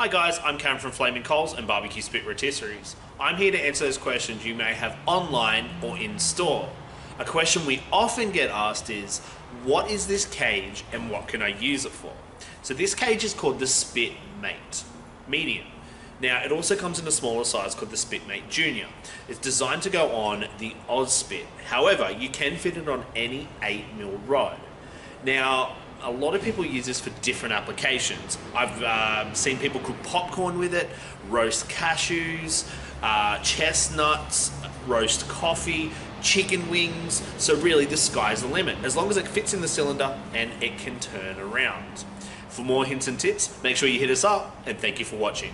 Hi guys, I'm Cam from Flaming Coals and Barbecue Spit Rotisseries. I'm here to answer those questions you may have online or in store. A question we often get asked is, what is this cage and what can I use it for? So this cage is called the Spit Mate Medium. Now it also comes in a smaller size called the Spitmate Junior. It's designed to go on the Auspit. However, you can fit it on any 8mm rod. Now, a lot of people use this for different applications. I've um, seen people cook popcorn with it, roast cashews, uh, chestnuts, roast coffee, chicken wings. So really, the sky's the limit. As long as it fits in the cylinder and it can turn around. For more hints and tips, make sure you hit us up and thank you for watching.